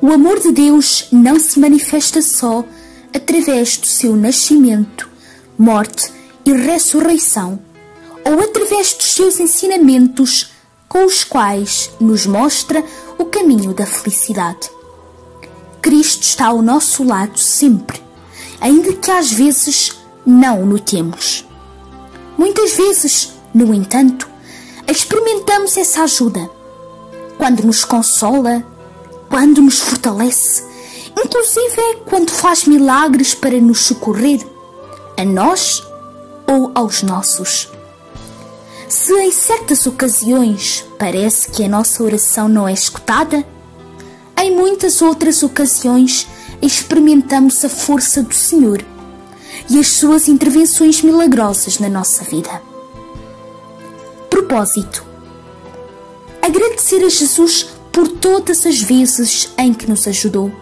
O amor de Deus não se manifesta só através do seu nascimento, morte e ressurreição, ou através dos seus ensinamentos com os quais nos mostra o caminho da felicidade. Cristo está ao nosso lado sempre, ainda que às vezes não o notemos. Muitas vezes, no entanto, experimentamos essa ajuda quando nos consola, quando nos fortalece, inclusive quando faz milagres para nos socorrer, a nós ou aos nossos. Se em certas ocasiões parece que a nossa oração não é escutada, em muitas outras ocasiões experimentamos a força do Senhor e as suas intervenções milagrosas na nossa vida. Propósito: agradecer a Jesus por todas as vezes em que nos ajudou,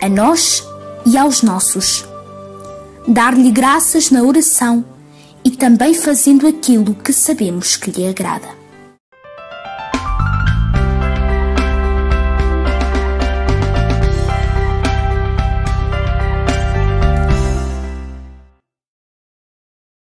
a nós e aos nossos. Dar-lhe graças na oração e também fazendo aquilo que sabemos que lhe agrada.